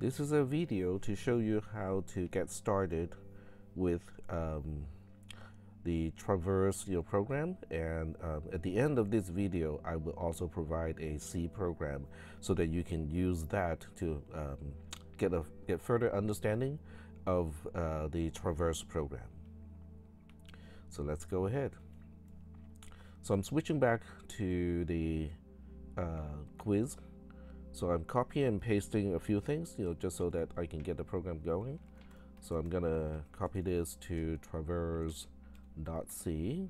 This is a video to show you how to get started with um, the Traverse your program and um, at the end of this video I will also provide a C program so that you can use that to um, get a get further understanding of uh, the Traverse program. So let's go ahead. So I'm switching back to the uh, quiz so I'm copying and pasting a few things, you know, just so that I can get the program going. So I'm gonna copy this to traverse.c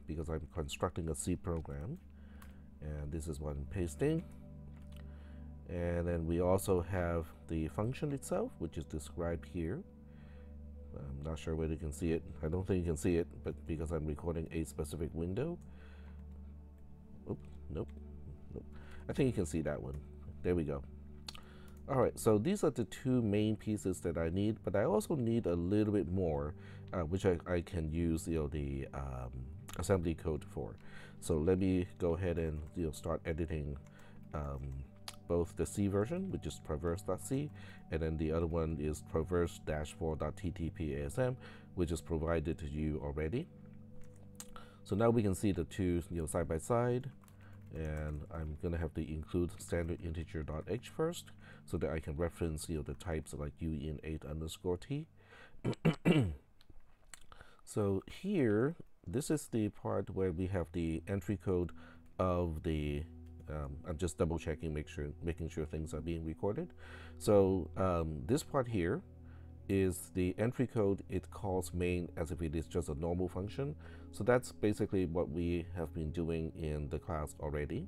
because I'm constructing a C program. And this is what I'm pasting. And then we also have the function itself, which is described here. I'm not sure whether you can see it. I don't think you can see it, but because I'm recording a specific window. Oops, nope, nope. I think you can see that one. There we go. All right, so these are the two main pieces that I need, but I also need a little bit more, uh, which I, I, can use you know, the um, assembly code for. So let me go ahead and you know, start editing um, both the C version, which is traverse.c, and then the other one is traverse-4.ttp-asm, which is provided to you already. So now we can see the two you know, side by side and I'm gonna have to include standard integer.h first so that I can reference you know the types like uint8 underscore t. So here this is the part where we have the entry code of the um, I'm just double checking make sure making sure things are being recorded. So um, this part here is the entry code. It calls main as if it is just a normal function. So that's basically what we have been doing in the class already.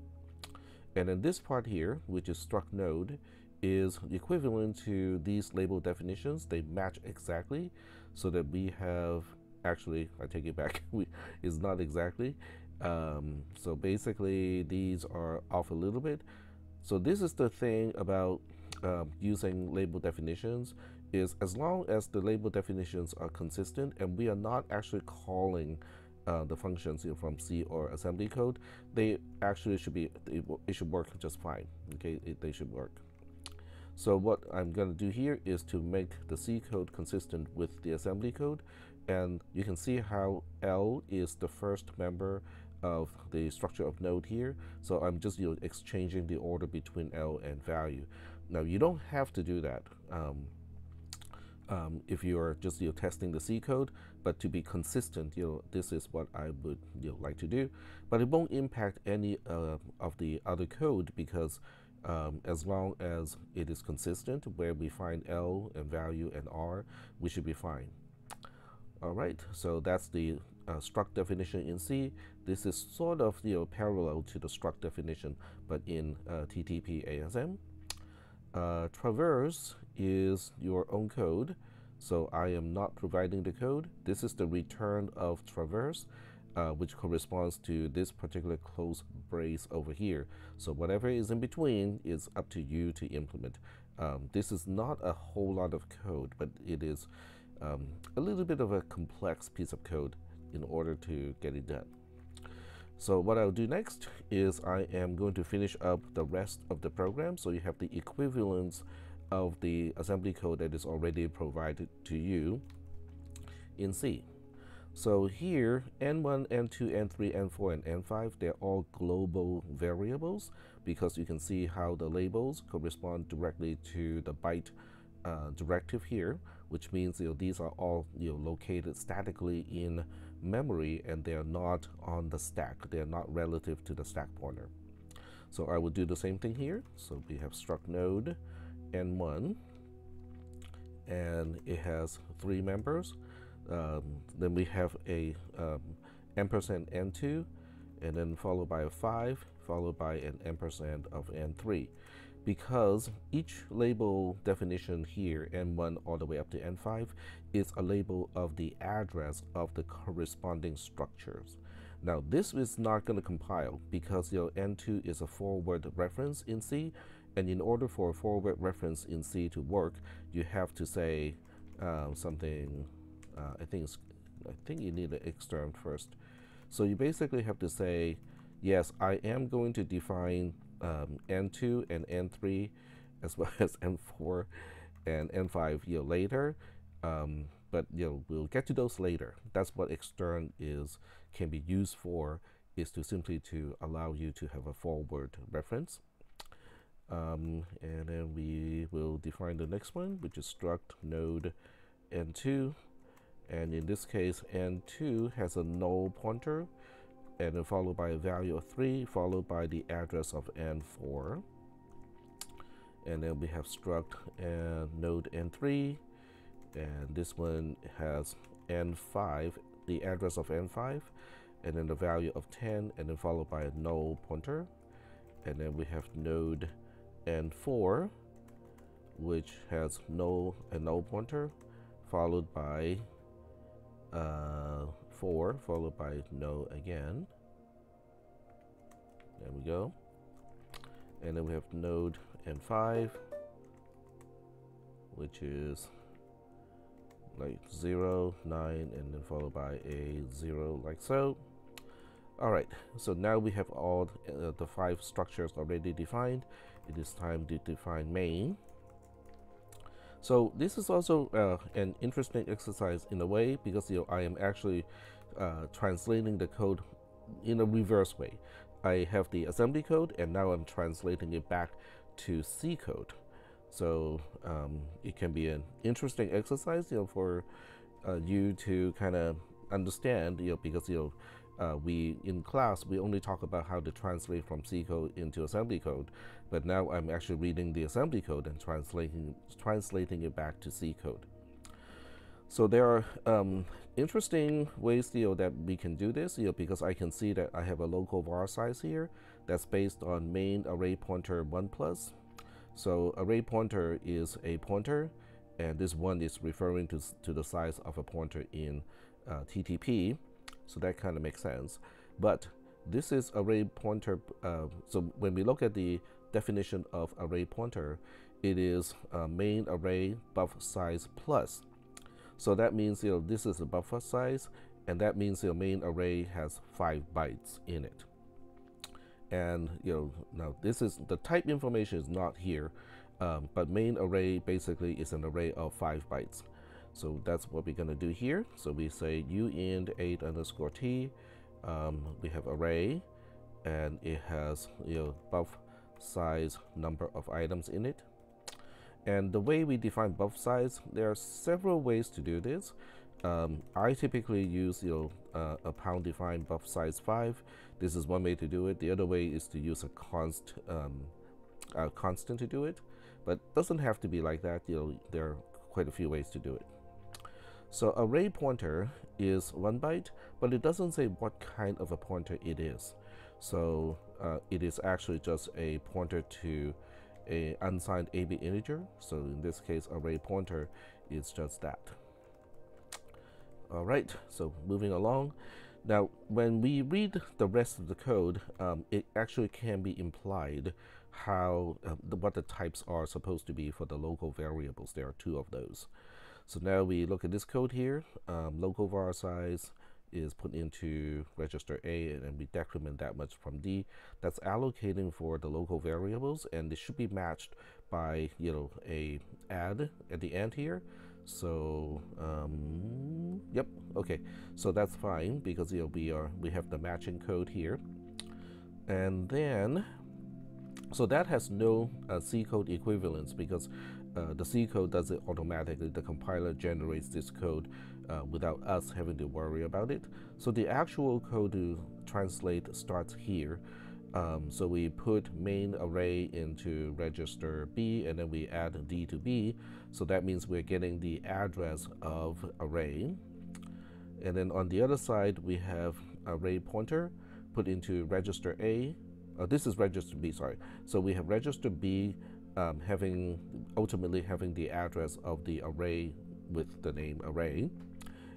And then this part here which is struct node is equivalent to these label definitions they match exactly so that we have actually I take it back we, it's not exactly um, so basically these are off a little bit so this is the thing about um, using label definitions is as long as the label definitions are consistent and we are not actually calling uh, the functions from C or assembly code, they actually should be, it, should work just fine. Okay, it, they should work. So what I'm going to do here is to make the C code consistent with the assembly code. And you can see how L is the first member of the structure of node here. So I'm just you know, exchanging the order between L and value. Now you don't have to do that. Um, um, if you're just you know, testing the C code, but to be consistent, you know, this is what I would you know, like to do. But it won't impact any uh, of the other code because um, as long as it is consistent, where we find L and value and R, we should be fine. All right, so that's the uh, struct definition in C. This is sort of you know, parallel to the struct definition, but in uh, TTP ASM. Uh, traverse is your own code. So I am not providing the code. This is the return of traverse, uh, which corresponds to this particular close brace over here. So whatever is in between is up to you to implement. Um, this is not a whole lot of code, but it is um, a little bit of a complex piece of code in order to get it done. So what I'll do next is I am going to finish up the rest of the program. So you have the equivalence of the assembly code that is already provided to you in C. So here, N1, N2, N3, N4, and N5, they're all global variables because you can see how the labels correspond directly to the byte uh, directive here, which means you know, these are all you know, located statically in memory and they're not on the stack. They're not relative to the stack pointer. So I will do the same thing here. So we have struct node N1 and it has three members. Um, then we have a um, ampersand N2 and then followed by a 5 followed by an ampersand of N3 because each label definition here, N1 all the way up to N5, is a label of the address of the corresponding structures. Now this is not going to compile because your N2 is a forward reference in C, and in order for a forward reference in C to work, you have to say um, something, uh, I think it's, I think you need an extern first. So you basically have to say, yes, I am going to define um, N2 and N3 as well as N4 and n5 you know, later. Um, but you know we'll get to those later. That's what extern is can be used for is to simply to allow you to have a forward reference. Um, and then we will define the next one, which is struct node n2. And in this case, n2 has a null pointer, and then followed by a value of 3, followed by the address of n4. And then we have struct and node n3, and this one has n5, the address of n5, and then the value of 10, and then followed by a null pointer. And then we have node n4, which has null and null pointer, followed by uh, 4, followed by null again. There we go. And then we have node n5, which is like 0, 9, and then followed by a 0 like so. Alright, so now we have all uh, the five structures already defined. It is time to define main. So this is also uh, an interesting exercise in a way because you know, I am actually uh, translating the code in a reverse way. I have the assembly code and now I'm translating it back to C code. So um, it can be an interesting exercise, you know, for uh, you to kind of understand, you know, because you know uh, we in class we only talk about how to translate from C code into assembly code, but now I'm actually reading the assembly code and translating translating it back to C code. So there are um, interesting ways you know, that we can do this you know, because I can see that I have a local var size here that's based on main array pointer 1 plus. So array pointer is a pointer and this one is referring to, to the size of a pointer in uh, TTP. So that kind of makes sense. But this is array pointer. Uh, so when we look at the definition of array pointer, it is main array buffer size plus. So that means you know this is a buffer size, and that means your main array has five bytes in it. And you know now this is the type information is not here, um, but main array basically is an array of five bytes. So that's what we're gonna do here. So we say uint 8 underscore t. Um, we have array, and it has you know buff size number of items in it. And the way we define buff size, there are several ways to do this. Um, I typically use you know uh, a pound define buff size five. This is one way to do it. The other way is to use a const um, a constant to do it, but doesn't have to be like that. You know there are quite a few ways to do it. So array pointer is one byte, but it doesn't say what kind of a pointer it is. So uh, it is actually just a pointer to a unsigned AB integer. So in this case, array pointer is just that. All right, so moving along. Now, when we read the rest of the code, um, it actually can be implied how uh, the, what the types are supposed to be for the local variables. There are two of those. So now we look at this code here. Um, local var size is put into register A and we decrement that much from D. That's allocating for the local variables and it should be matched by you know a add at the end here. So um, yep, okay. So that's fine because know we are we have the matching code here. And then so that has no uh, C code equivalence because uh, the C code does it automatically. The compiler generates this code uh, without us having to worry about it. So the actual code to translate starts here. Um, so we put main array into register B and then we add D to B. So that means we're getting the address of array. And then on the other side, we have array pointer put into register A. Uh, this is register B, sorry. So we have register B um, having ultimately having the address of the array with the name array.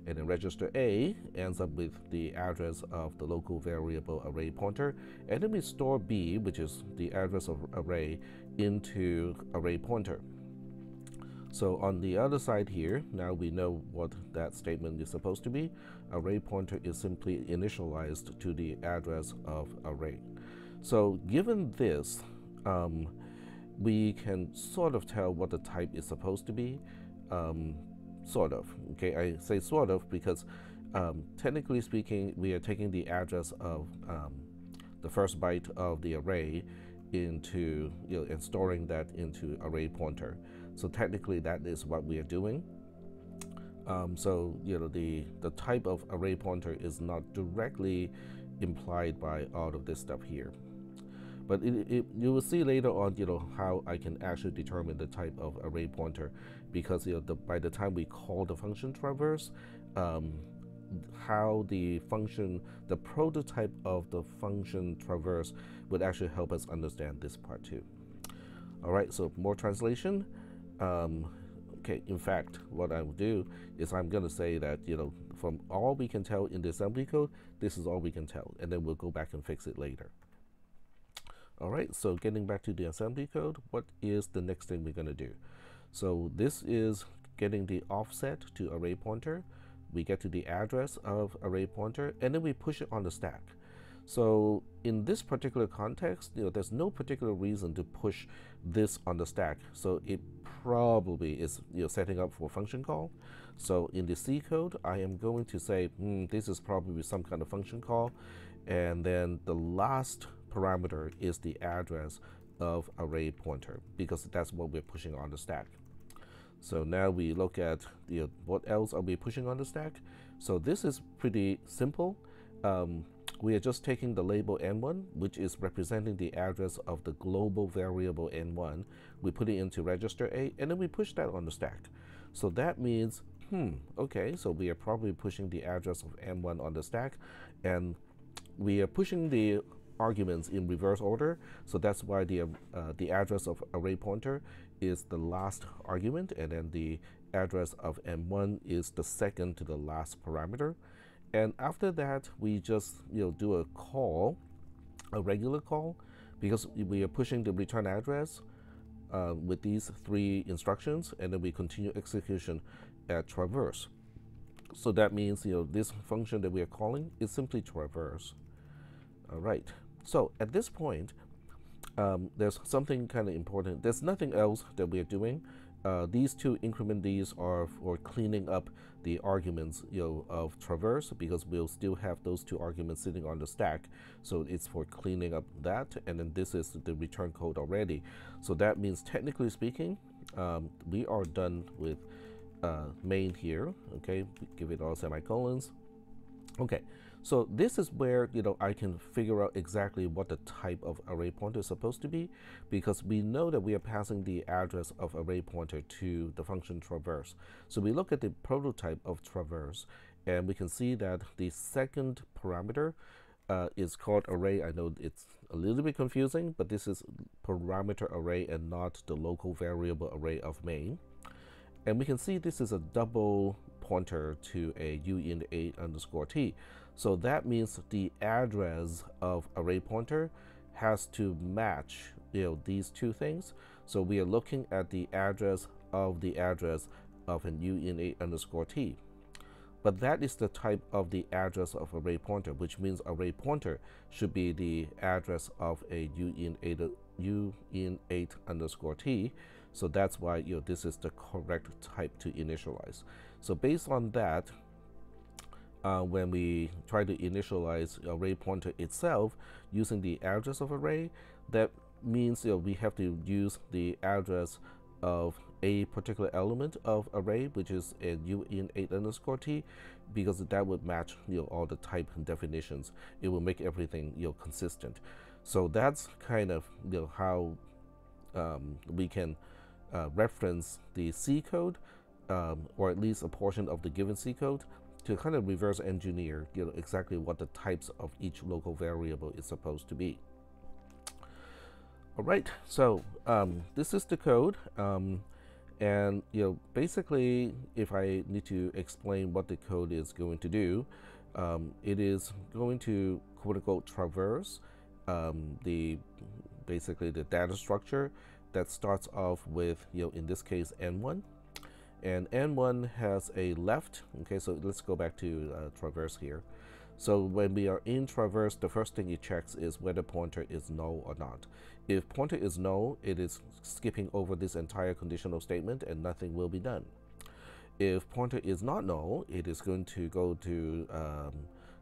And then register A ends up with the address of the local variable array pointer. And then we store B, which is the address of array, into array pointer. So on the other side here, now we know what that statement is supposed to be. Array pointer is simply initialized to the address of array. So given this, um, we can sort of tell what the type is supposed to be. Um, sort of. Okay, I say sort of because um, technically speaking, we are taking the address of um, the first byte of the array into you know and storing that into array pointer. So technically, that is what we are doing. Um, so you know the the type of array pointer is not directly implied by all of this stuff here. But it, it, you will see later on, you know, how I can actually determine the type of array pointer, because you know, the, by the time we call the function traverse, um, how the function, the prototype of the function traverse would actually help us understand this part too. All right, so more translation. Um, okay, in fact, what I will do is I'm going to say that, you know, from all we can tell in the assembly code, this is all we can tell, and then we'll go back and fix it later. All right, so getting back to the assembly code, what is the next thing we're going to do? So this is getting the offset to array pointer. We get to the address of array pointer, and then we push it on the stack. So in this particular context, you know, there's no particular reason to push this on the stack. So it probably is you know, setting up for function call. So in the C code, I am going to say, hmm, this is probably some kind of function call. And then the last parameter is the address of array pointer because that's what we're pushing on the stack. So now we look at know, what else are we pushing on the stack. So this is pretty simple. Um, we are just taking the label n1, which is representing the address of the global variable n1. We put it into register A, and then we push that on the stack. So that means, hmm, okay, so we are probably pushing the address of n1 on the stack, and we are pushing the arguments in reverse order. So that's why the, uh, the address of array pointer is the last argument, and then the address of n1 is the second to the last parameter. And after that, we just you know do a call, a regular call, because we are pushing the return address uh, with these three instructions, and then we continue execution at traverse. So that means you know this function that we are calling is simply traverse. All right. So at this point, um, there's something kind of important. There's nothing else that we are doing. Uh, these two increment these are for cleaning up the arguments you know, of traverse because we'll still have those two arguments sitting on the stack. So it's for cleaning up that. And then this is the return code already. So that means technically speaking, um, we are done with uh, main here. Okay, give it all semicolons. Okay, so this is where you know I can figure out exactly what the type of array pointer is supposed to be because we know that we are passing the address of array pointer to the function traverse. So we look at the prototype of traverse and we can see that the second parameter uh, is called array. I know it's a little bit confusing, but this is parameter array and not the local variable array of main. And we can see this is a double pointer to a uint8 underscore t. So that means the address of array pointer has to match you know, these two things. So we are looking at the address of the address of an uint8 underscore t. But that is the type of the address of array pointer, which means array pointer should be the address of a uint8, uint8 underscore t. So that's why you know, this is the correct type to initialize. So based on that, uh, when we try to initialize array pointer itself using the address of array, that means you know, we have to use the address of a particular element of array, which is a uint8 underscore t, because that would match you know, all the type definitions. It will make everything you know, consistent. So that's kind of you know, how um, we can uh, reference the C code, um, or at least a portion of the given C code, to kind of reverse engineer you know, exactly what the types of each local variable is supposed to be. All right, so um, this is the code. Um, and you know, basically, if I need to explain what the code is going to do, um, it is going to quote unquote traverse um, the basically the data structure that starts off with you know in this case n1 and N1 has a left. Okay, so let's go back to uh, traverse here. So when we are in traverse, the first thing it checks is whether pointer is null or not. If pointer is null, it is skipping over this entire conditional statement and nothing will be done. If pointer is not null, it is going to go to, um,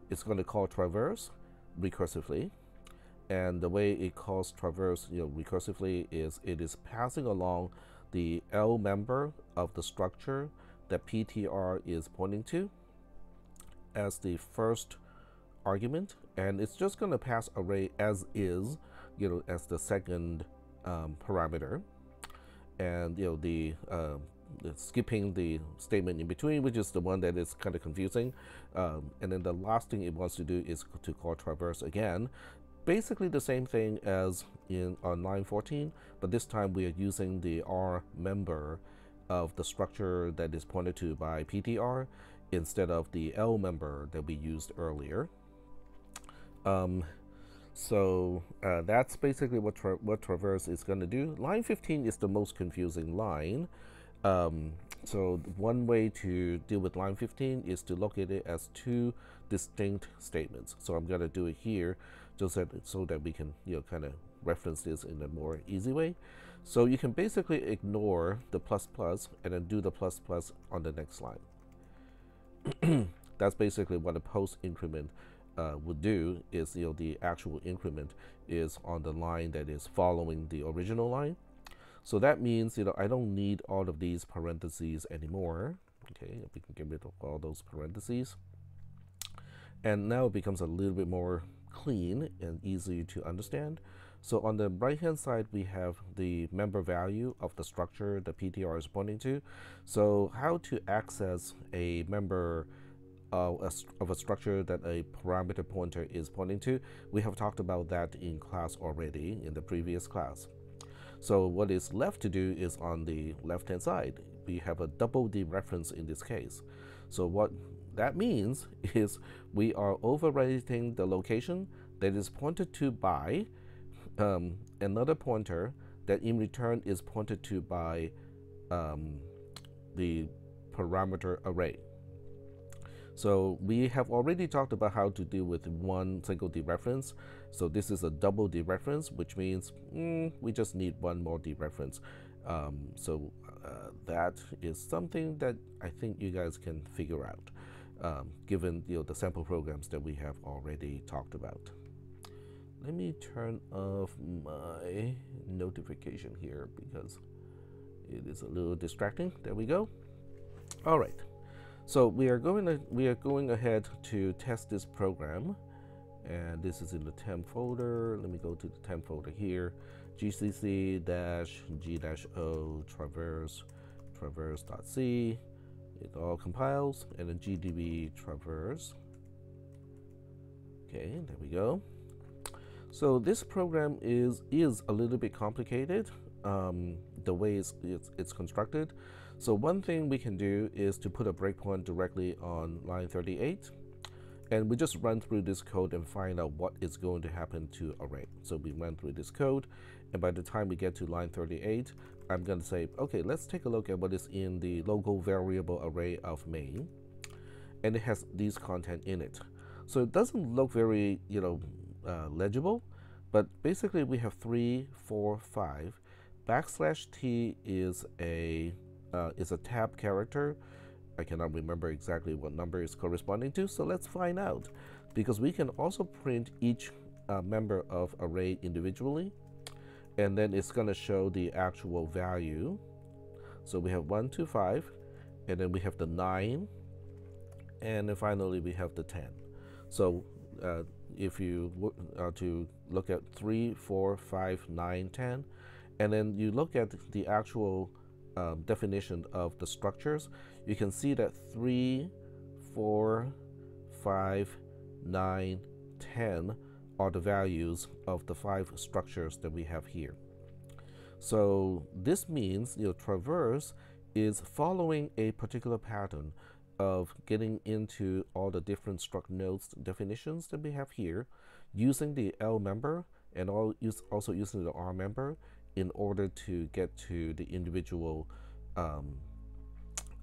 it's going to call traverse recursively. And the way it calls traverse you know, recursively is it is passing along the L member of the structure that PTR is pointing to as the first argument and it's just going to pass array as is you know as the second um, parameter. And you know the, uh, skipping the statement in between which is the one that is kind of confusing um, and then the last thing it wants to do is to call traverse again. Basically the same thing as in on line 14 but this time we are using the R member of the structure that is pointed to by PTR instead of the L member that we used earlier. Um, so uh, that's basically what tra what Traverse is going to do. Line 15 is the most confusing line. Um, so one way to deal with line 15 is to locate it as two distinct statements. So I'm going to do it here just so that we can you know kind of reference this in a more easy way. So you can basically ignore the plus plus and then do the plus plus on the next line. That's basically what a post increment uh, would do is you know the actual increment is on the line that is following the original line. So that means you know I don't need all of these parentheses anymore. Okay, we can get rid of all those parentheses. And now it becomes a little bit more clean and easy to understand. So on the right hand side, we have the member value of the structure the PTR is pointing to. So how to access a member uh, of a structure that a parameter pointer is pointing to, we have talked about that in class already in the previous class. So what is left to do is on the left hand side, we have a double dereference in this case. So what that means is we are overwriting the location that is pointed to by um, another pointer that in return is pointed to by um, the parameter array. So we have already talked about how to deal with one single dereference. So this is a double dereference, which means mm, we just need one more dereference. Um, so uh, that is something that I think you guys can figure out, um, given you know, the sample programs that we have already talked about let me turn off my notification here because it is a little distracting. There we go. All right. So we are going to we are going ahead to test this program, and this is in the temp folder. Let me go to the temp folder here, gcc dash g dash o traverse traverse.c. It all compiles, and then gdb traverse. Okay, there we go. So this program is is a little bit complicated um, the way it's, it's, it's constructed. So one thing we can do is to put a breakpoint directly on line 38 and we just run through this code and find out what is going to happen to array. So we run through this code and by the time we get to line 38 I'm going to say okay let's take a look at what is in the local variable array of main and it has these content in it. So it doesn't look very you know uh, legible, but basically we have three, four, five. Backslash t is a uh, is a tab character. I cannot remember exactly what number is corresponding to, so let's find out. Because we can also print each uh, member of array individually, and then it's going to show the actual value. So we have 1 to 5, and then we have the 9, and then finally we have the 10. So uh, if you uh, to look at 3, 4, 5, 9, 10, and then you look at the actual um, definition of the structures, you can see that 3, 4, 5, 9, 10 are the values of the five structures that we have here. So this means you know, traverse is following a particular pattern of getting into all the different struct nodes definitions that we have here using the L member and all use, also using the R member in order to get to the individual um,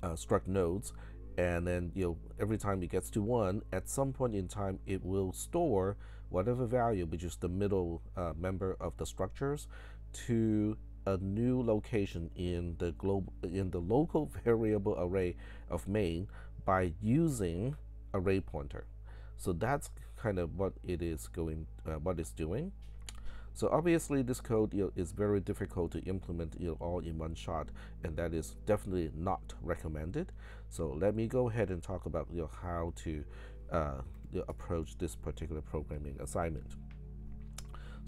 uh, struct nodes. And then you know every time it gets to one, at some point in time, it will store whatever value, which is the middle uh, member of the structures, to a new location in the global in the local variable array of main by using array pointer. So that's kind of what it is going, uh, what it's doing. So obviously this code you know, is very difficult to implement you know, all in one shot and that is definitely not recommended. So let me go ahead and talk about you know, how to uh, approach this particular programming assignment.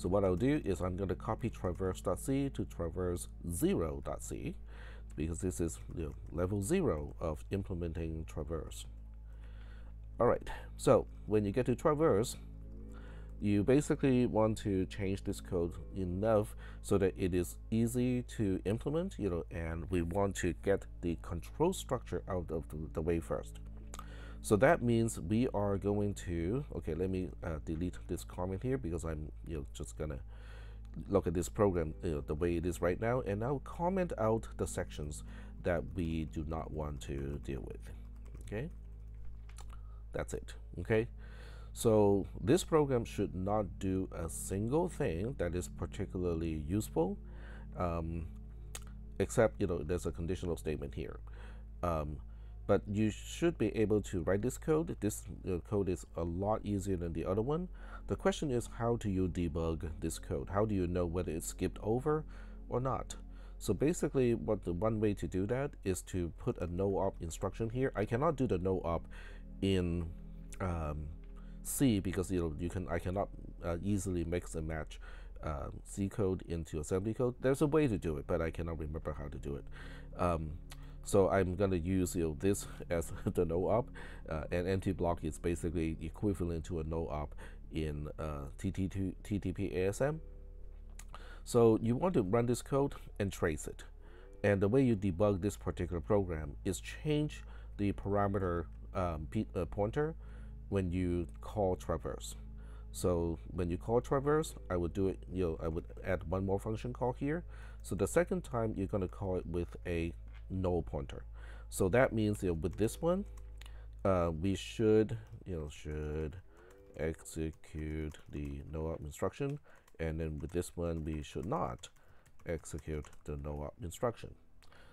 So what I'll do is I'm going to copy traverse.c to traverse0.c because this is you know, level zero of implementing traverse. All right, so when you get to traverse, you basically want to change this code enough so that it is easy to implement, you know, and we want to get the control structure out of the, the way first. So that means we are going to, okay, let me uh, delete this comment here because I'm you know, just gonna look at this program you know, the way it is right now and now comment out the sections that we do not want to deal with, okay? That's it, okay? So this program should not do a single thing that is particularly useful, um, except, you know, there's a conditional statement here. Um, but you should be able to write this code. This uh, code is a lot easier than the other one. The question is how do you debug this code? How do you know whether it's skipped over or not? So basically what the one way to do that is to put a no op instruction here. I cannot do the no op in um, C because you know you can I cannot uh, easily mix and match uh, C code into assembly code. There's a way to do it, but I cannot remember how to do it. Um, so I'm going to use you know, this as the no op, uh, and NT block is basically equivalent to a no op in uh, TT2, TTP ASM. So you want to run this code and trace it. And the way you debug this particular program is change the parameter um, uh, pointer when you call traverse. So when you call traverse, I would do it, you know, I would add one more function call here. So the second time you're going to call it with a null pointer. So that means you know, with this one, uh, we should, you know, should execute the no op instruction. And then with this one, we should not execute the no op instruction.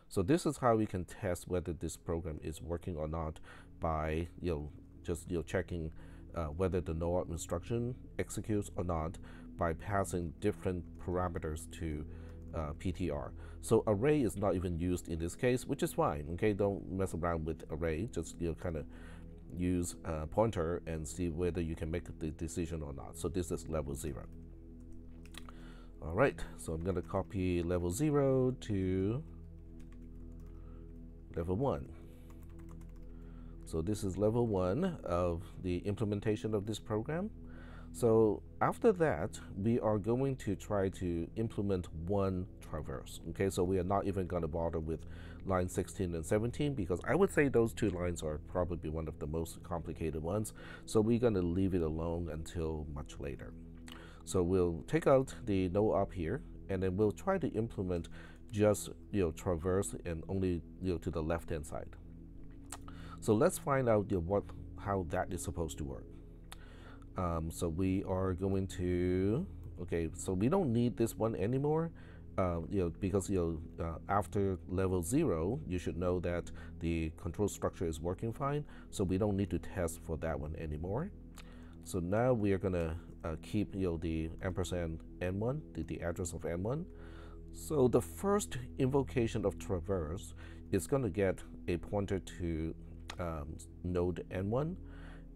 So this is how we can test whether this program is working or not by, you know, just, you know, checking uh, whether the no op instruction executes or not by passing different parameters to uh, PTR. So array is not even used in this case, which is fine. Okay, don't mess around with array. Just you know, kind of use a pointer and see whether you can make the decision or not. So this is level zero. All right, so I'm gonna copy level zero to level one. So this is level one of the implementation of this program. So after that, we are going to try to implement one traverse. Okay, so we are not even going to bother with line 16 and 17 because I would say those two lines are probably one of the most complicated ones. So we're going to leave it alone until much later. So we'll take out the no op here and then we'll try to implement just you know traverse and only you know to the left hand side. So let's find out you know, what how that is supposed to work. Um, so we are going to, okay, so we don't need this one anymore. Uh, you know, because you know, uh, after level zero, you should know that the control structure is working fine. So we don't need to test for that one anymore. So now we are gonna uh, keep you know the ampersand n1, the, the address of n1. So the first invocation of traverse is gonna get a pointer to um, node n1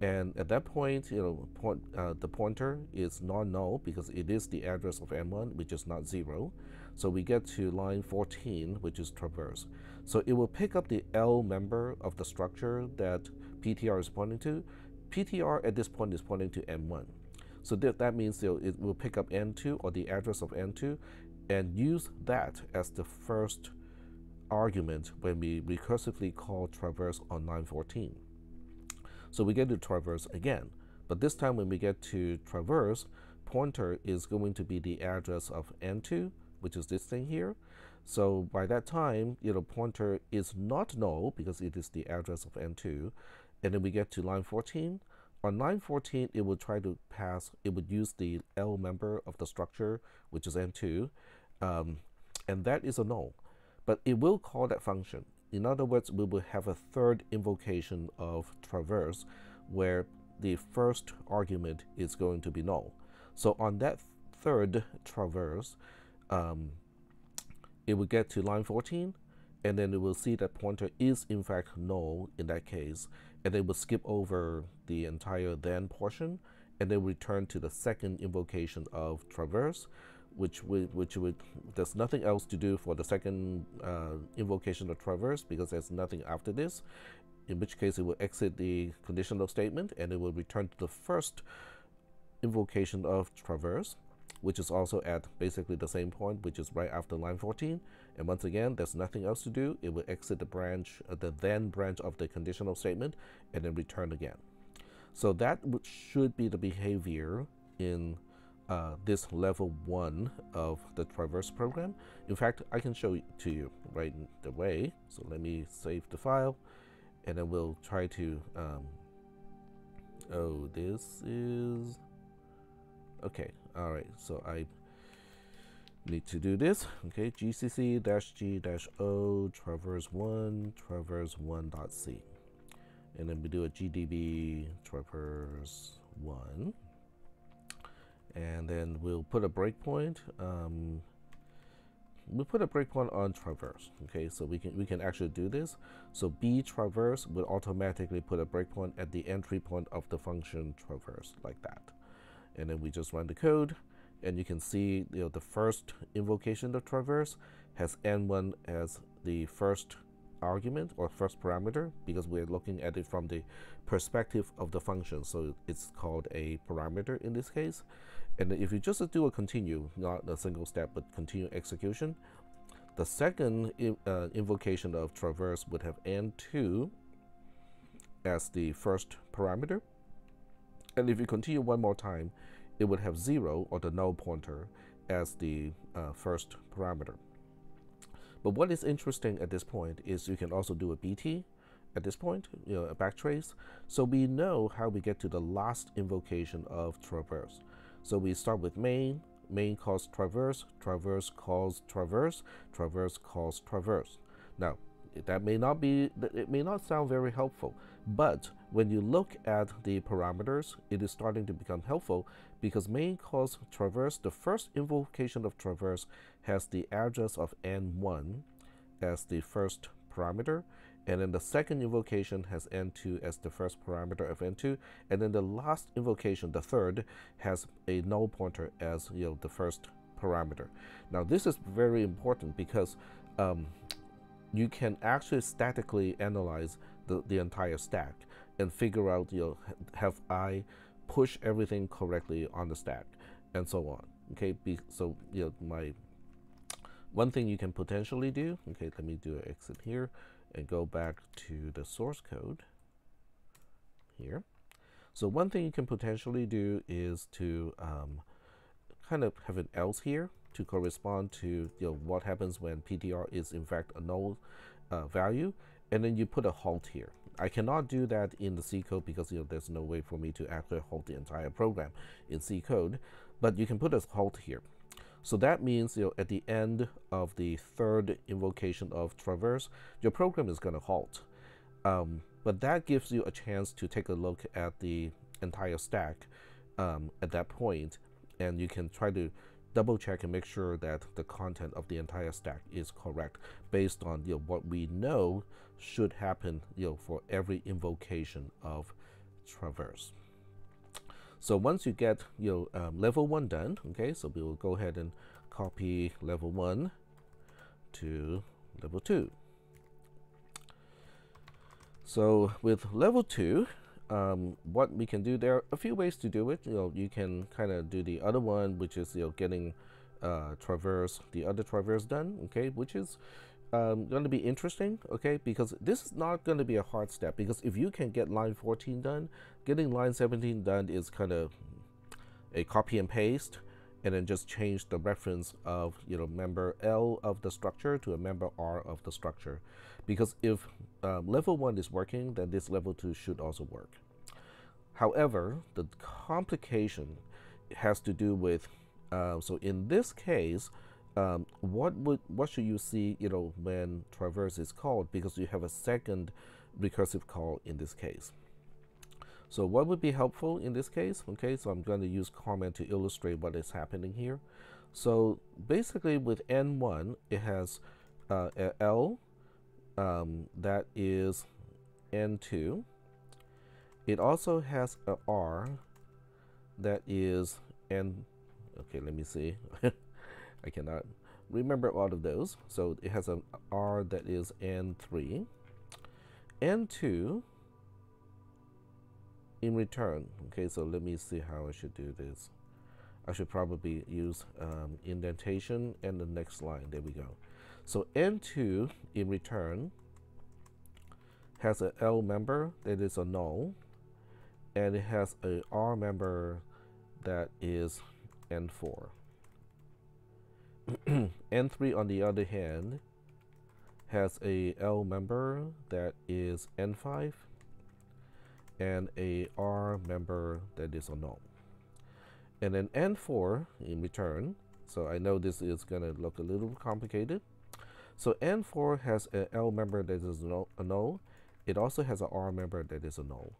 and at that point, you know, point, uh, the pointer is non-null because it is the address of N1, which is not zero. So we get to line 14, which is traverse. So it will pick up the L member of the structure that PTR is pointing to. PTR at this point is pointing to N1. So that, that means you know, it will pick up N2 or the address of N2 and use that as the first argument when we recursively call traverse on line 14. So we get to traverse again. But this time when we get to traverse, pointer is going to be the address of n2, which is this thing here. So by that time, you know, pointer is not null because it is the address of N2. And then we get to line 14. On line 14, it would try to pass, it would use the L member of the structure, which is N2. Um, and that is a null. But it will call that function. In other words, we will have a third invocation of traverse where the first argument is going to be null. So on that third traverse, um, it will get to line 14 and then it will see that pointer is in fact null in that case and it will skip over the entire then portion and then return to the second invocation of traverse which would, which would there's nothing else to do for the second uh, invocation of traverse because there's nothing after this in which case it will exit the conditional statement and it will return to the first invocation of traverse which is also at basically the same point which is right after line 14 and once again there's nothing else to do. It will exit the branch uh, the then branch of the conditional statement and then return again. So that should be the behavior in uh, this level one of the traverse program. In fact, I can show it to you right away. So let me save the file and then we'll try to, um, oh, this is, okay, all right. So I need to do this, okay, gcc-g-o traverse one, traverse one.c. And then we do a gdb traverse one and then we'll put a breakpoint. Um, we'll put a breakpoint on traverse. Okay, so we can we can actually do this. So b traverse will automatically put a breakpoint at the entry point of the function traverse like that, and then we just run the code, and you can see you know the first invocation of traverse has n1 as the first argument or first parameter because we're looking at it from the perspective of the function so it's called a parameter in this case and if you just do a continue, not a single step, but continue execution, the second uh, invocation of traverse would have n2 as the first parameter. And if you continue one more time, it would have 0 or the null pointer as the uh, first parameter. But what is interesting at this point is you can also do a BT at this point, you know, a backtrace. So we know how we get to the last invocation of traverse. So we start with main, main calls traverse, traverse calls traverse, traverse calls traverse. Now, that may not be, it may not sound very helpful, but when you look at the parameters, it is starting to become helpful because main calls traverse, the first invocation of traverse has the address of n1 as the first parameter, and then the second invocation has n2 as the first parameter of n2. And then the last invocation, the third, has a null pointer as you know the first parameter. Now this is very important because um, you can actually statically analyze the, the entire stack and figure out, you know, have I push everything correctly on the stack and so on. Okay, Be, so you know, my one thing you can potentially do, okay, let me do an exit here and go back to the source code here. So one thing you can potentially do is to um, kind of have an else here to correspond to you know, what happens when PTR is in fact a null uh, value, and then you put a halt here. I cannot do that in the C code because you know there's no way for me to actually halt the entire program in C code, but you can put a halt here. So that means you know, at the end of the third invocation of traverse, your program is going to halt. Um, but that gives you a chance to take a look at the entire stack um, at that point, and you can try to double check and make sure that the content of the entire stack is correct based on you know, what we know should happen you know, for every invocation of traverse. So once you get your um, level one done, okay, so we will go ahead and copy level one to level two. So with level two, um, what we can do, there are a few ways to do it. You know, you can kind of do the other one, which is you know getting uh, traverse, the other traverse done, okay, which is um, going to be interesting, okay, because this is not going to be a hard step because if you can get line 14 done, getting line 17 done is kind of a copy and paste and then just change the reference of you know member L of the structure to a member R of the structure. Because if um, level 1 is working then this level 2 should also work. However the complication has to do with uh, so in this case um, what would what should you see you know when traverse is called? Because you have a second recursive call in this case. So what would be helpful in this case? Okay so I'm going to use comment to illustrate what is happening here. So basically with n1 it has uh, L um, that is n2 it also has a R that is n okay let me see I cannot remember all of those. So it has an R that is N3. N2 in return. Okay, so let me see how I should do this. I should probably use um, indentation and the next line. There we go. So N2 in return has an L member that is a null, and it has a R member that is N4. N3 on the other hand has a L member that is N5 and a R member that is a unknown. And then N4 in return, so I know this is going to look a little complicated. So N4 has an L member that is a null. It also has an R member that is a null.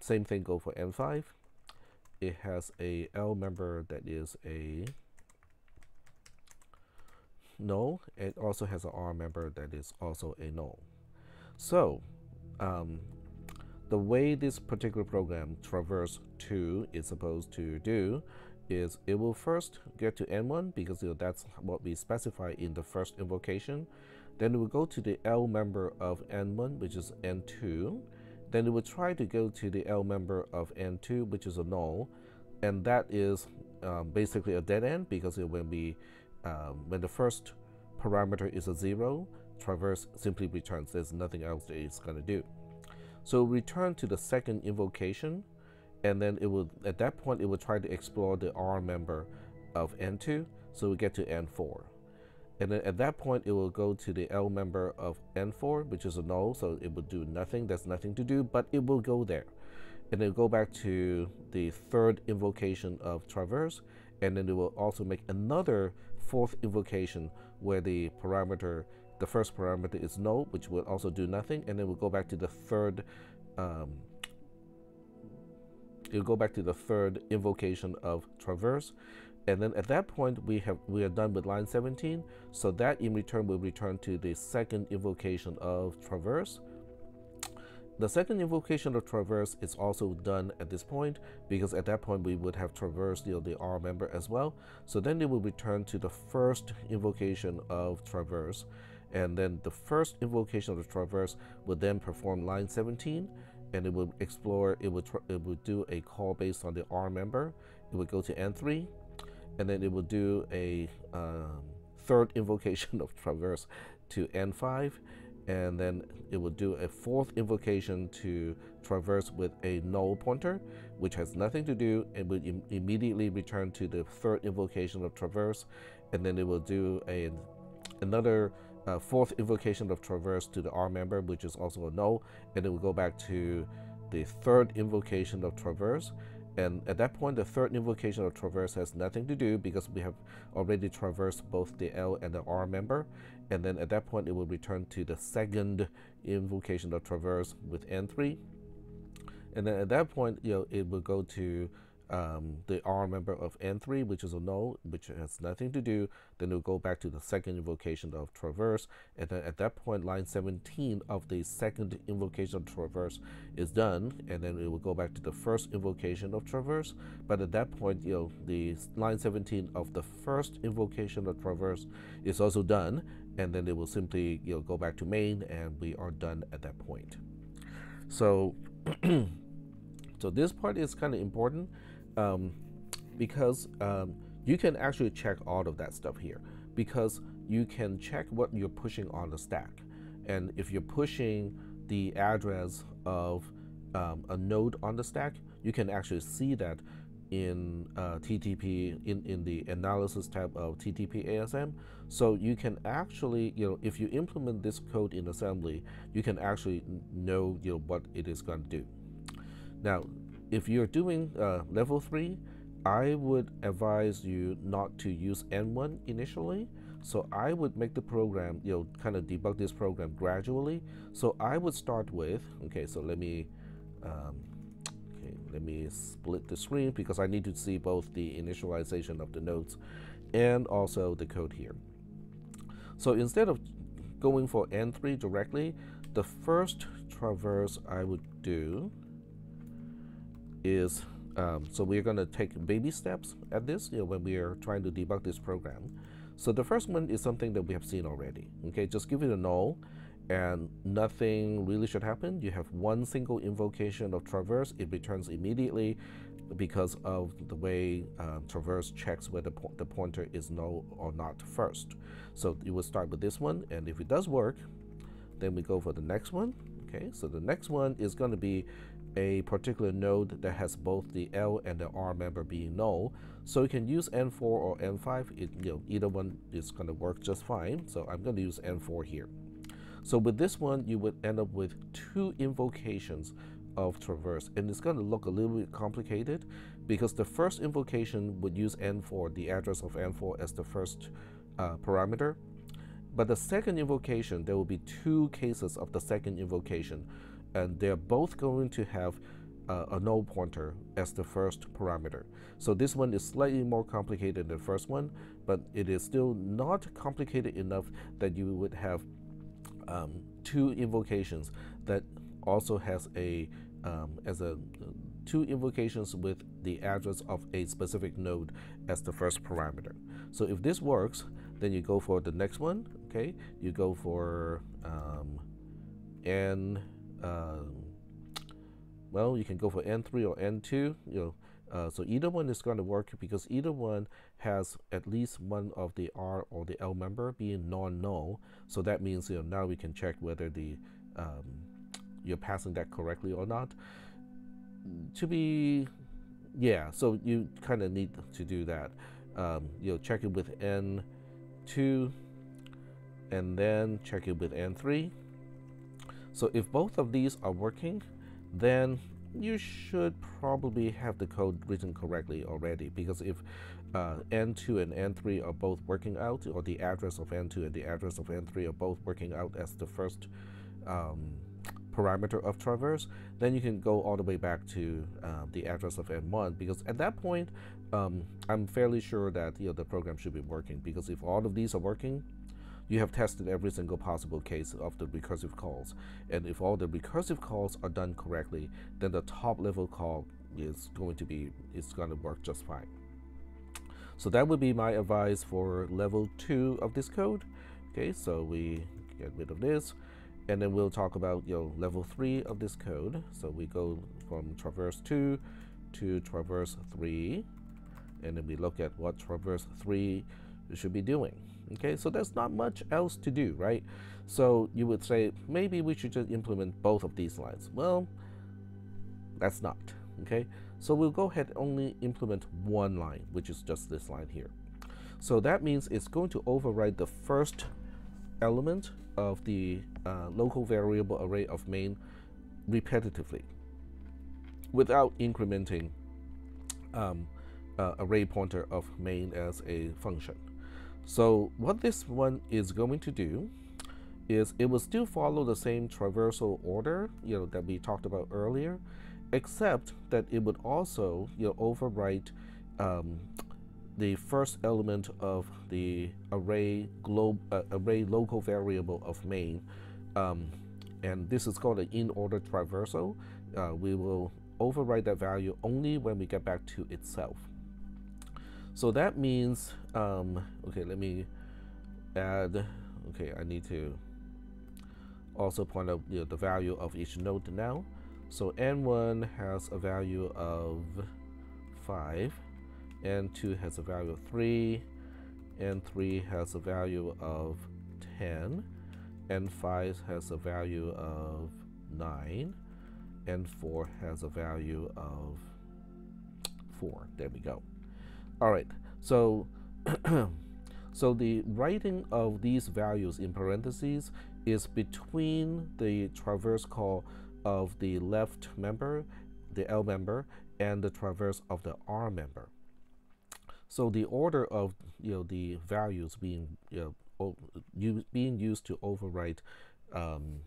Same thing go for N5. It has a L member that is a null. It also has an R member that is also a null. So um, the way this particular program traverse 2 is supposed to do is it will first get to n1 because you know, that's what we specify in the first invocation. Then it will go to the L member of n1, which is n2. Then it will try to go to the L member of n2, which is a null. And that is um, basically a dead end because it will be um, when the first parameter is a zero, traverse simply returns. There's nothing else that it's going to do. So return to the second invocation, and then it will at that point it will try to explore the R member of N2, so we get to N4. And then at that point, it will go to the L member of N4, which is a null, so it will do nothing. There's nothing to do, but it will go there. And then go back to the third invocation of traverse, and then it will also make another fourth invocation where the parameter, the first parameter is null, which will also do nothing, and then we'll go back to the third, um, go back to the third invocation of traverse, and then at that point we have we are done with line 17. So that in return will return to the second invocation of traverse, the second invocation of traverse is also done at this point because at that point we would have traversed you know, the R member as well. So then it will return to the first invocation of traverse and then the first invocation of the traverse would then perform line 17 and it would explore, it would, it would do a call based on the R member. It would go to N3 and then it would do a um, third invocation of traverse to N5 and then it will do a fourth invocation to traverse with a null pointer, which has nothing to do, and will Im immediately return to the third invocation of traverse, and then it will do a another uh, fourth invocation of traverse to the R member, which is also a null, and it will go back to the third invocation of traverse, and at that point, the third invocation of traverse has nothing to do because we have already traversed both the L and the R member. And then at that point, it will return to the second invocation of traverse with N3. And then at that point, you know, it will go to um, the R member of N3, which is a null, which has nothing to do. Then we'll go back to the second invocation of traverse. And then at that point, line 17 of the second invocation of traverse is done. And then it will go back to the first invocation of traverse. But at that point, you know, the line 17 of the first invocation of traverse is also done. And then it will simply, you know, go back to main and we are done at that point. So, so this part is kind of important um, because um, you can actually check all of that stuff here because you can check what you're pushing on the stack. And if you're pushing the address of um, a node on the stack, you can actually see that in uh, TTP in, in the analysis tab of TTP ASM. So you can actually, you know, if you implement this code in assembly, you can actually know, you know, what it is going to do. Now, if you're doing uh, level three, I would advise you not to use N1 initially. So I would make the program, you know, kind of debug this program gradually. So I would start with, okay, so let me, um, let me split the screen because I need to see both the initialization of the nodes and also the code here. So instead of going for N3 directly, the first traverse I would do is um, so we're going to take baby steps at this you know, when we are trying to debug this program. So the first one is something that we have seen already. Okay, just give it a null and nothing really should happen. You have one single invocation of traverse. It returns immediately because of the way um, traverse checks whether po the pointer is null or not first. So you will start with this one, and if it does work, then we go for the next one. Okay, so the next one is going to be a particular node that has both the L and the R member being null. So you can use N4 or N5. It, you know, either one is going to work just fine. So I'm going to use N4 here. So with this one, you would end up with two invocations of traverse. And it's going to look a little bit complicated because the first invocation would use N4, the address of N4 as the first uh, parameter. But the second invocation, there will be two cases of the second invocation and they're both going to have uh, a null pointer as the first parameter. So this one is slightly more complicated than the first one, but it is still not complicated enough that you would have um, two invocations that also has a um, as a two invocations with the address of a specific node as the first parameter. So if this works, then you go for the next one. Okay, you go for um, n um, well, you can go for N3 or N2. You know, uh, so either one is going to work because either one has at least one of the R or the L member being non-null. So that means you know now we can check whether the um, you're passing that correctly or not. To be, yeah. So you kind of need to do that. Um, you know, check it with N2, and then check it with N3 so if both of these are working, then you should probably have the code written correctly already because if uh, N2 and N3 are both working out, or the address of N2 and the address of N3 are both working out as the first um, parameter of traverse, then you can go all the way back to uh, the address of N1 because at that point, um, I'm fairly sure that you know the program should be working because if all of these are working, you have tested every single possible case of the recursive calls. And if all the recursive calls are done correctly, then the top level call is going to be, is going to work just fine. So that would be my advice for level two of this code. Okay, so we get rid of this and then we'll talk about you know level three of this code. So we go from traverse two to traverse three and then we look at what traverse three should be doing. Okay, so there's not much else to do, right? So you would say, maybe we should just implement both of these lines. Well, that's not, okay? So we'll go ahead and only implement one line, which is just this line here. So that means it's going to override the first element of the uh, local variable array of main repetitively without incrementing um, uh, array pointer of main as a function. So what this one is going to do is it will still follow the same traversal order, you know, that we talked about earlier, except that it would also, you know, overwrite um, the first element of the array globe uh, array local variable of main, um, and this is called an in-order traversal. Uh, we will overwrite that value only when we get back to itself. So that means, um, okay, let me add, okay, I need to also point out you know, the value of each node now. So N1 has a value of 5, N2 has a value of 3, N3 has a value of 10, N5 has a value of 9, N4 has a value of 4. There we go. All right, so so the writing of these values in parentheses is between the traverse call of the left member, the L member, and the traverse of the R member. So the order of you know the values being you know, being used to overwrite um,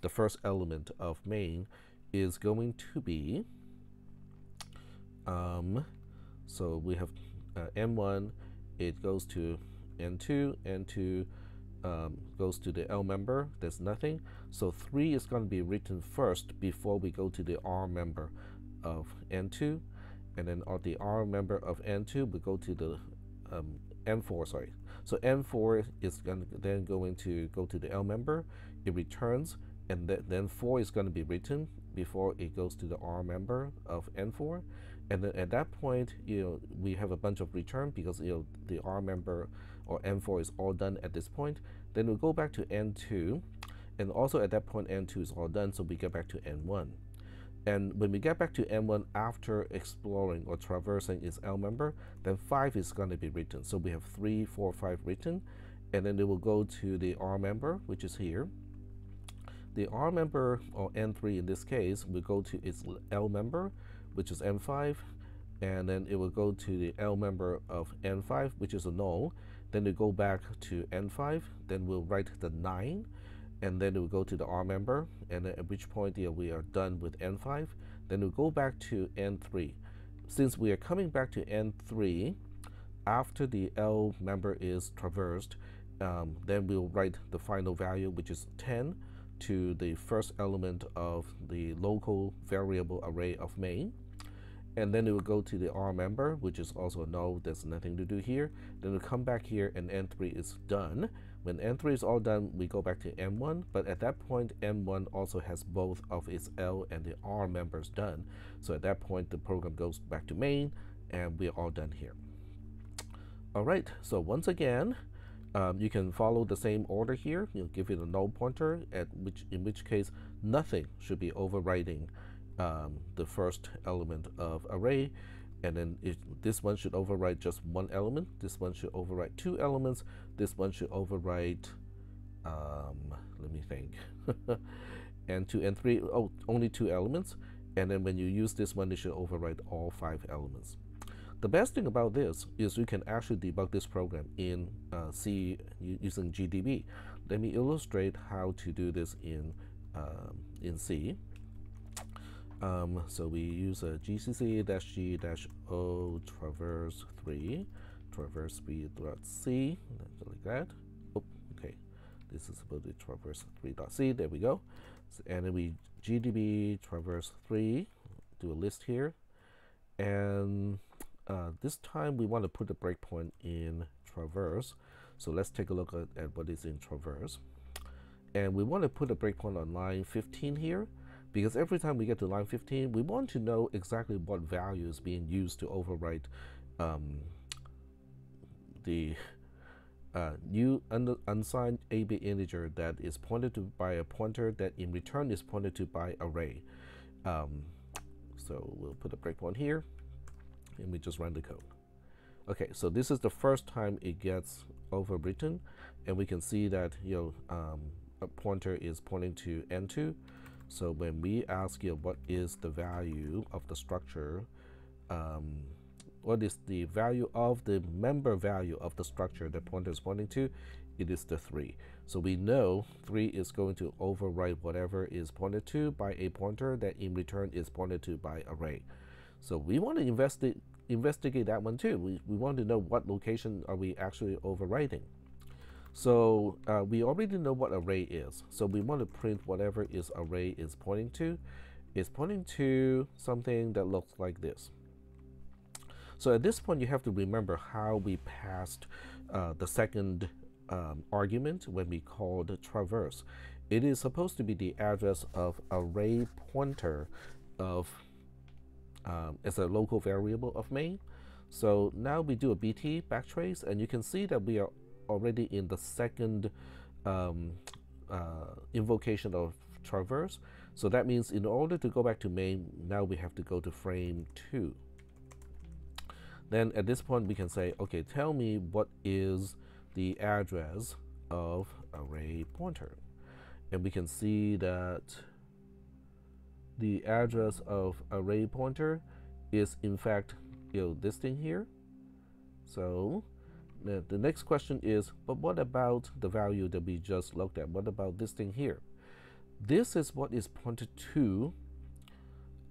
the first element of main is going to be um, so we have uh, n1 it goes to n2 n2 um, goes to the L member there's nothing. So 3 is going to be written first before we go to the R member of n2 and then on the R member of N2 we go to the um, N4 sorry. So N4 is going to then going to go to the L member it returns and th then 4 is going to be written before it goes to the R member of N4 and then at that point you know we have a bunch of return because you know the R member or N4 is all done at this point then we go back to N2 and also at that point N2 is all done so we get back to N1 and when we get back to N1 after exploring or traversing its L member, then 5 is going to be written. So we have 3, 4, 5 written, and then it will go to the R member, which is here. The R member, or N3 in this case, will go to its L member, which is N5, and then it will go to the L member of N5, which is a null. Then we go back to N5, then we'll write the 9, and then we go to the R member, and at which point yeah, we are done with N5. Then we go back to N3. Since we are coming back to N3, after the L member is traversed, um, then we'll write the final value, which is 10, to the first element of the local variable array of main. And then it will go to the R member, which is also a null, there's nothing to do here. Then we'll come back here and N3 is done. When N3 is all done, we go back to N1. but at that point, N1 also has both of its L and the R members done. So at that point, the program goes back to main, and we're all done here. All right, so once again, um, you can follow the same order here. You know, give it a null pointer, at which in which case nothing should be overwriting um, the first element of array. And then this one should overwrite just one element. This one should overwrite two elements. This one should overwrite um, let me think. And two and three oh only two elements. And then when you use this one it should overwrite all five elements the best thing about this is you can actually debug this program in uh, C using GDB. Let me illustrate how to do this in um, in C. Um, so we use a gcc-g-o traverse 3, traverse speed.c, like that. Oh, okay. This is to be traverse 3.c, there we go. So, and then we gdb traverse 3, do a list here. And uh, this time we want to put a breakpoint in traverse. So let's take a look at, at what is in traverse. And we want to put a breakpoint on line 15 here because every time we get to line 15, we want to know exactly what value is being used to overwrite um, the uh, new un unsigned 8-bit integer that is pointed to by a pointer that in return is pointed to by array. Um, so we'll put a breakpoint here and we just run the code. Okay, so this is the first time it gets overwritten and we can see that you know um, a pointer is pointing to n2 so when we ask you what is the value of the structure, um, what is the value of the member value of the structure the pointer is pointing to, it is the 3. So we know 3 is going to overwrite whatever is pointed to by a pointer that in return is pointed to by array. So we want to investi investigate that one too. We, we want to know what location are we actually overwriting. So uh, we already know what array is. So we want to print whatever is array is pointing to. It's pointing to something that looks like this. So at this point, you have to remember how we passed uh, the second um, argument when we called traverse. It is supposed to be the address of array pointer of um, as a local variable of main. So now we do a BT backtrace and you can see that we are already in the second um, uh, invocation of traverse. So that means in order to go back to main, now we have to go to frame 2. then at this point we can say, okay, tell me what is the address of array pointer. And we can see that the address of array pointer is in fact you know this thing here. So the, next question is, but what about the value that we just looked at? What about this thing here? This is what is pointed to.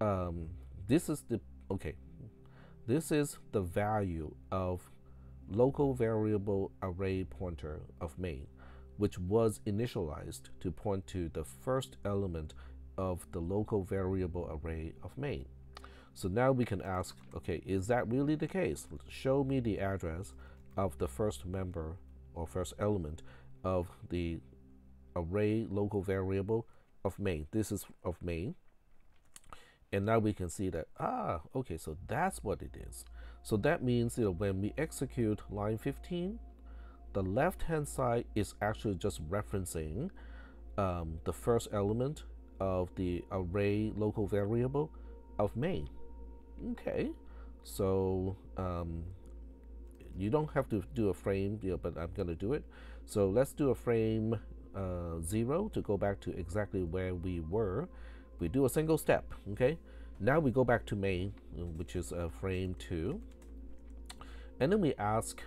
Um, this is the okay. This is the value of local variable array pointer of main, which was initialized to point to the first element of the local variable array of main. So now we can ask, okay, is that really the case? Show me the address of the first member or first element of the array local variable of main. This is of main. And now we can see that, ah, okay, so that's what it is. So that means you know, when we execute line 15, the left-hand side is actually just referencing um, the first element of the array local variable of main. Okay, so um, you don't have to do a frame, you know, but I'm to do it. So let's do a frame uh, 0 to go back to exactly where we were. We do a single step, okay? Now we go back to main, which is uh, frame 2. And then we ask,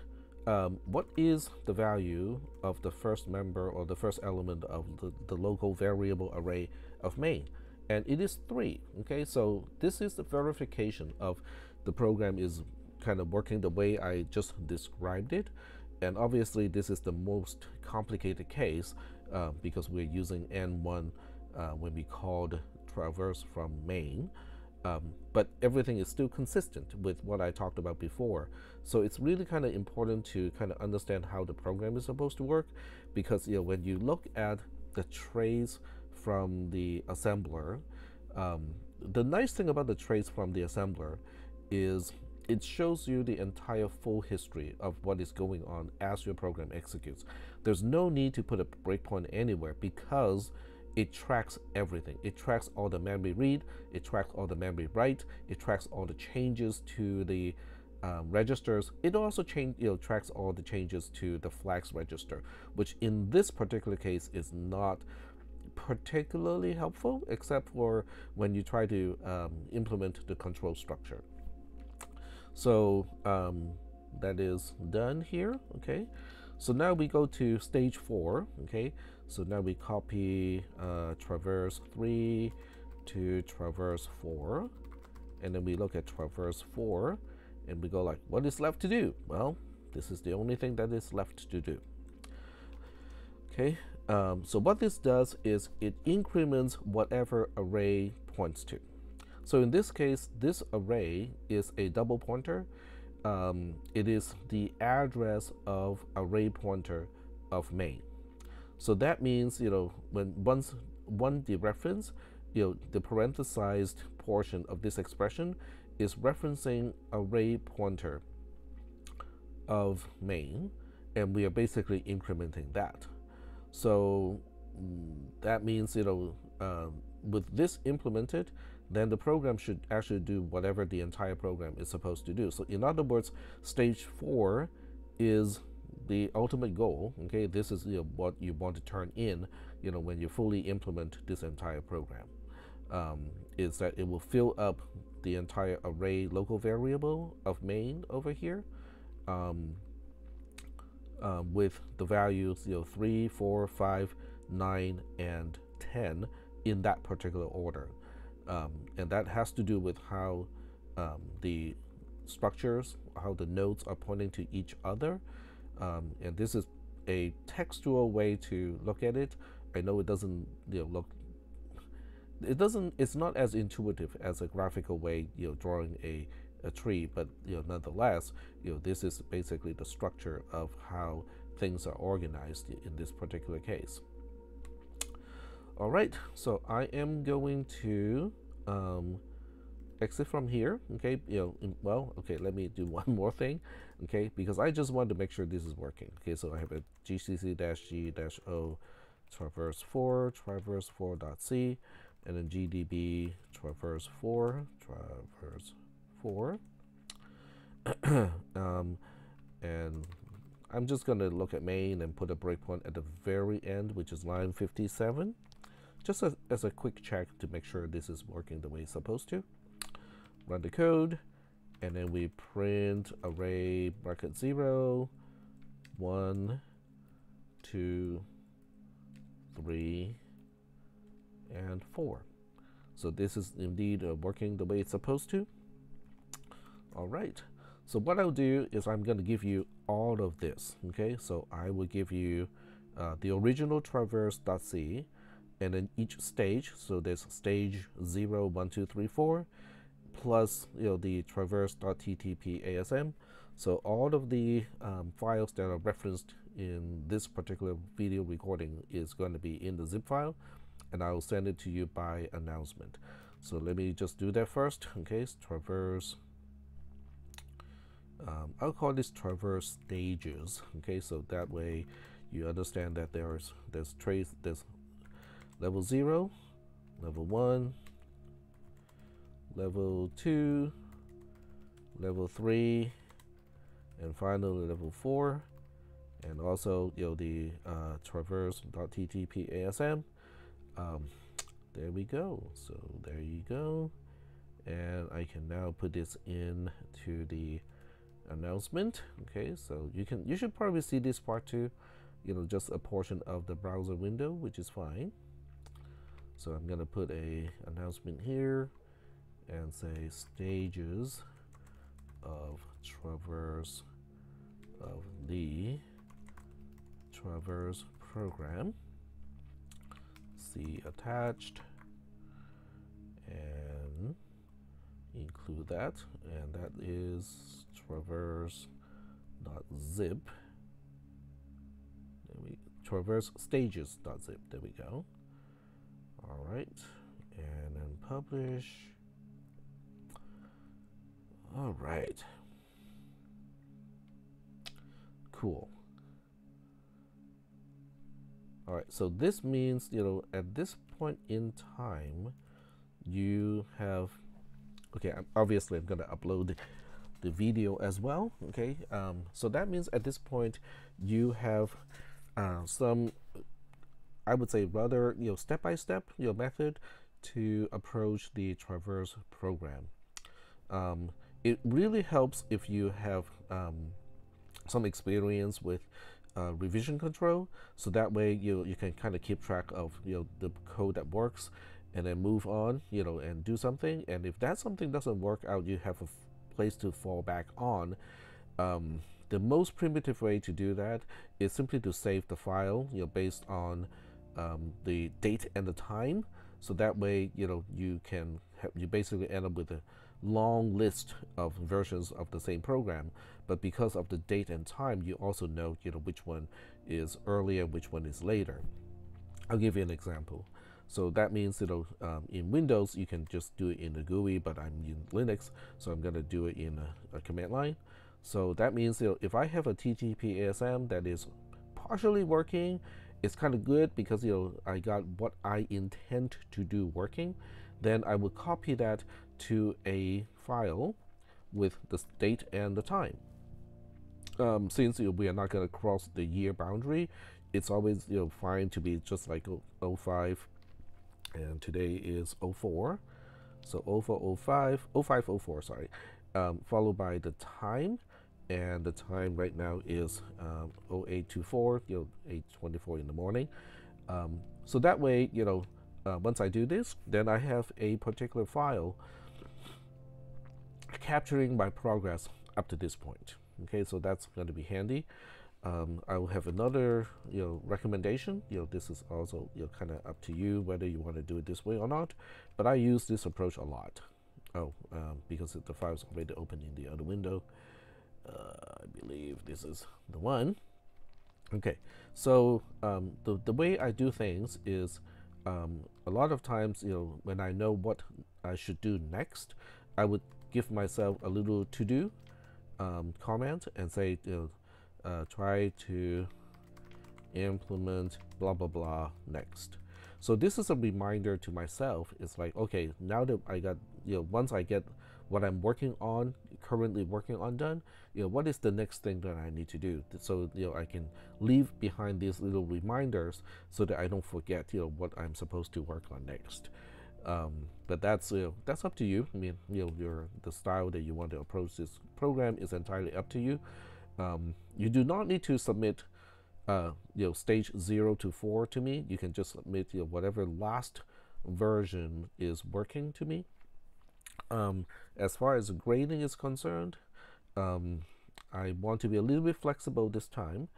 um, what is the value of the first member or the first element of the, the local variable array of main? And it is 3, okay? So this is the verification of the program is kind of working the way I just described it. And obviously this is the most complicated case uh, because we're using N1 uh, when we called traverse from main. Um, but everything is still consistent with what I talked about before. So it's really kind of important to kind of understand how the program is supposed to work because you know when you look at the trace from the assembler, um, the nice thing about the trace from the assembler is it shows you the entire full history of what is going on as your program executes. There's no need to put a breakpoint anywhere because it tracks everything. It tracks all the memory read, it tracks all the memory write, it tracks all the changes to the um, registers. It also change, you know, tracks all the changes to the flags register, which in this particular case is not particularly helpful, except for when you try to um, implement the control structure. So um, that is done here, okay? So now we go to stage four, okay? So now we copy uh, traverse three to traverse four, and then we look at traverse four, and we go like, what is left to do? Well, this is the only thing that is left to do. Okay, um, so what this does is it increments whatever array points to. So in this case, this array is a double pointer. Um, it is the address of array pointer of main. So that means, you know, when once one dereference, you know, the parenthesized portion of this expression is referencing array pointer of main, and we are basically incrementing that. So that means, you know, uh, with this implemented, then the program should actually do whatever the entire program is supposed to do. So in other words, stage four is the ultimate goal. Okay, this is you know, what you want to turn in, you know, when you fully implement this entire program, um, is that it will fill up the entire array local variable of main over here. Um, uh, with the values you know 3 4 5 9 and 10 in that particular order um, and that has to do with how um, the structures, how the nodes are pointing to each other. Um, and this is a textual way to look at it. I know it doesn't you know, look, it doesn't, it's not as intuitive as a graphical way, you know, drawing a, a tree, but you know, nonetheless, you know, this is basically the structure of how things are organized in this particular case. All right, so I am going to um, exit from here. Okay, you know, well, okay, let me do one more thing. Okay, because I just want to make sure this is working. Okay, so I have a gcc-g-o traverse 4 traverse 4.c and then gdb traverse 4 traverse 4 um, and I'm just going to look at main and put a breakpoint at the very end, which is line 57, just as, as a quick check to make sure this is working the way it's supposed to. Run the code, and then we print array bracket 0, 1, 2, 3, and 4. So this is indeed uh, working the way it's supposed to. All right. So what I'll do is I'm going to give you all of this. Okay. So I will give you uh, the original traverse.c and then each stage. So there's stage 0, 1, 2, 3, 4 plus you know the traverse.ttp ASM. So all of the um, files that are referenced in this particular video recording is going to be in the zip file and I will send it to you by announcement. So let me just do that first. Okay, traverse. Um, I'll call this traverse stages. Okay, so that way you understand that there's there's trace there's level zero, level one, level two, level three, and finally level four, and also you know the uh, traverse.ttp um, there we go. So there you go. And I can now put this in to the announcement okay? So you can you should probably see this part too you know just a portion of the browser window which is fine. So I'm gonna put a announcement here and say stages of traverse of the traverse program. See attached and include that and that is traverse.zip there we traverse stages.zip there we go. All right. And then publish. All right. Cool. All right, so this means, you know, at this point in time, you have, okay, obviously I'm gonna upload the video as well, okay? Um, so that means at this point, you have uh, some, I would say rather, you know, step-by-step, -step, you method to approach the Traverse program. Um, it really helps if you have um, some experience with uh, revision control. So that way you you can kind of keep track of you know the code that works, and then move on you know and do something. And if that something doesn't work out, you have a place to fall back on. Um, the most primitive way to do that is simply to save the file you know based on um, the date and the time. So that way you know you can you basically end up with a long list of versions of the same program, but because of the date and time, you also know, you know which one is earlier, which one is later. I'll give you an example. So that means, know, um, in Windows, you can just do it in the GUI, but I'm in Linux, so I'm going to do it in a, a, command line. So that means, if I have a TTP ASM that is partially working, it's kind of good because, you know, I got what I intend to do working. Then I will copy that to a file with the date and the time. Um, since you know, we are not going to cross the year boundary, it's always you know fine to be just like 05 and today is 04 so 0405 0504 sorry um, followed by the time and the time right now is um, 0824 you know 824 in the morning um, so that way you know uh, once I do this then I have a particular file capturing my progress up to this point. Okay, so that's going to be handy. Um, I will have another you know recommendation. You know, this is also you know kind of up to you whether you want to do it this way or not. But I use this approach a lot. Oh, um, because the file is already open in the other window. Uh, I believe this is the one. Okay, so um, the the way I do things is um, a lot of times you know when I know what I should do next, I would give myself a little to do um, comment and say, you know, uh, try to implement blah blah blah next. So this is a reminder to myself. It's like, okay, now that I got, you know, once I get what I'm working on, currently working on done, you know, what is the next thing that I need to do? So, you know, I can leave behind these little reminders so that I don't forget, you know, what I'm supposed to work on next. Um, but that's you know, that's up to you. I mean, you know, your the style that you want to approach this program is entirely up to you. Um, you do not need to submit, uh, you know, stage zero to four to me. You can just submit you know, whatever last version is working to me. Um, as far as grading is concerned, um, I want to be a little bit flexible this time,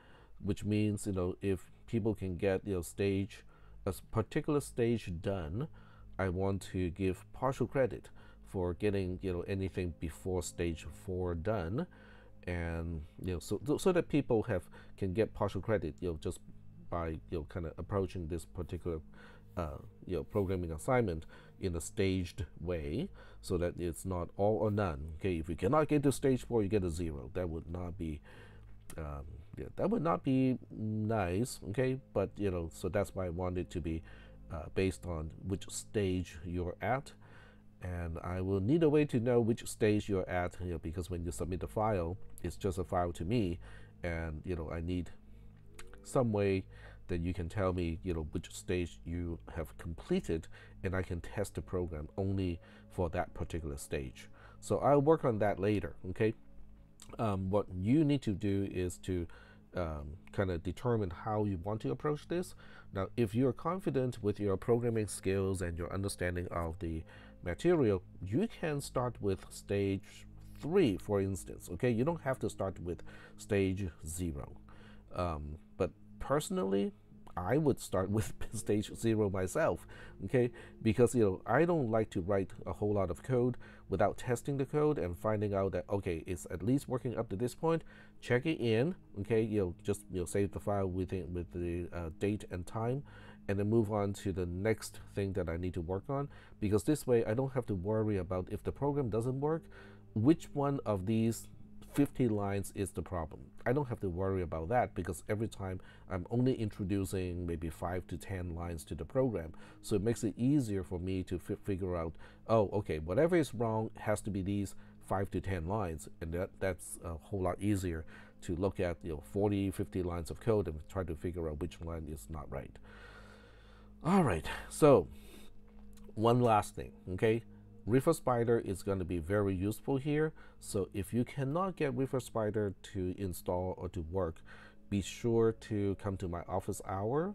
which means you know if people can get you know stage a particular stage done, I want to give partial credit for getting you know anything before stage four done, and you know so so that people have can get partial credit you know just by you know kind of approaching this particular uh, you know programming assignment in a staged way so that it's not all or none. Okay if you cannot get to stage four you get a zero. That would not be um, yeah, that would not be nice okay? But you know so that's why I want it to be uh, based on which stage you're at and I will need a way to know which stage you're at know, because when you submit the file it's just a file to me and you know I need some way that you can tell me, you know, which stage you have completed, and I can test the program only for that particular stage. So I'll work on that later, okay? Um, what you need to do is to um, kind of determine how you want to approach this. Now, if you're confident with your programming skills and your understanding of the material, you can start with stage three, for instance, okay? You don't have to start with stage zero. Um, but personally, I would start with stage zero myself, okay? Because you know I don't like to write a whole lot of code without testing the code and finding out that okay, it's at least working up to this point. Check it in, okay? You know, just you know save the file within with the uh, date and time, and then move on to the next thing that I need to work on. Because this way, I don't have to worry about if the program doesn't work, which one of these 50 lines is the problem. I don't have to worry about that because every time I'm only introducing maybe 5 to 10 lines to the program. So it makes it easier for me to figure out, oh, okay, whatever is wrong has to be these 5 to 10 lines. And that, that's a whole lot easier to look at you know 40, 50 lines of code and try to figure out which line is not right. All right, so one last thing, okay? Reefer Spider is going to be very useful here. So if you cannot get Reefer Spider to install or to work, be sure to come to my office hour.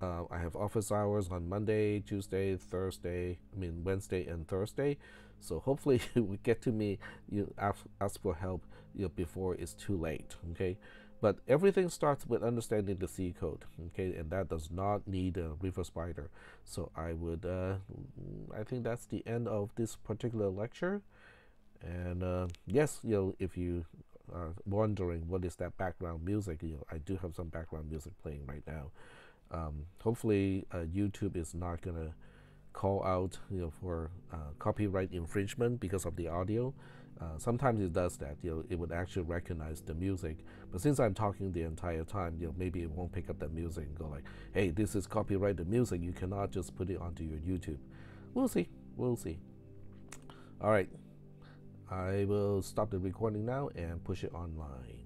Uh, I have office hours on Monday, Tuesday, Thursday, I mean Wednesday and Thursday. So hopefully you will get to me, you ask, ask for help you know, before it's too late. Okay. But everything starts with understanding the C code, okay, and that does not need a Reefer Spider. So I would, uh, I think that's the end of this particular lecture. And uh, yes, you know, if you are wondering what is that background music, you know, I do have some background music playing right now. Um, hopefully, uh, YouTube is not gonna call out, you know, for uh, copyright infringement because of the audio. Uh, sometimes it does that. You know, it would actually recognize the music. But since I'm talking the entire time, you know, maybe it won't pick up that music and go like, "Hey, this is copyrighted music. You cannot just put it onto your YouTube." We'll see. We'll see. All right. I will stop the recording now and push it online.